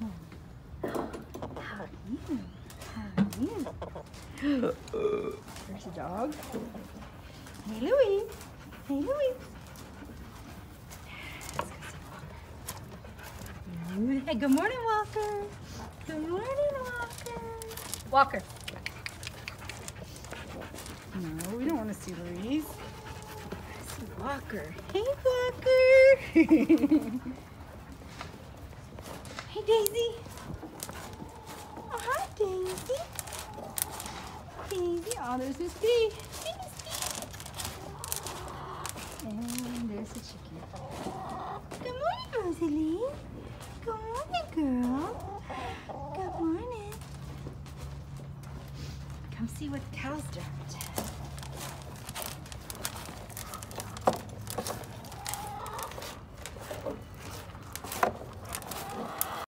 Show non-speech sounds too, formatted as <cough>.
How are you? How are you? There's a dog. Hey, Louie. Hey, Louie. Hey, good morning, Walker. Good morning, Walker. Walker. No, we don't want to see Louise. See Walker. Hey, Walker. <laughs> Daisy. Oh, hi, Daisy. Daisy. Oh, there's Miss B. And there's the chicken. Good morning, Rosalee. Good morning, girl. Good morning. Come see what cows do.